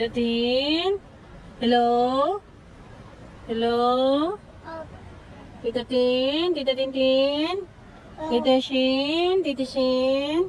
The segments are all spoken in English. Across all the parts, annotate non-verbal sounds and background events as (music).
Tita Tin? Hello? Hello? Tita Tin? Tita Tin Tin? Tita Shin? Tita Shin?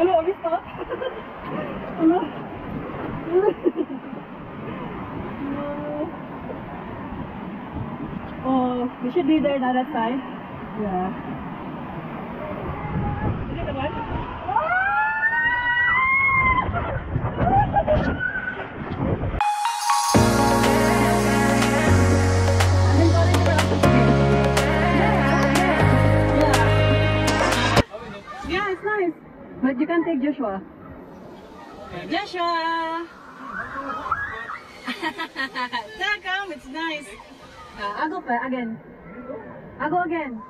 Mamo? Ano, abis ka? Ano? Oh, we should be there na that side. Yeah. Sige naman. Yeah, it's nice. But you can take Joshua. Joshua! (laughs) Welcome, it's nice. Uh, I'll go again. I'll go again.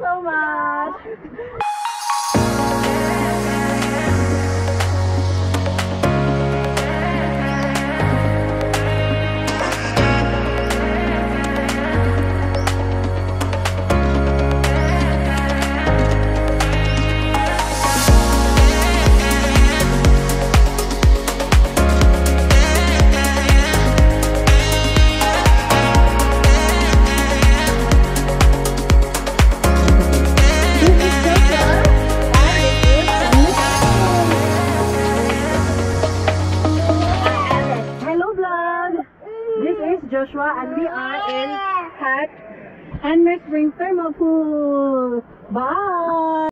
So much. Is Joshua and we are in Hat Hanmer Spring Thermal Pool. Bye!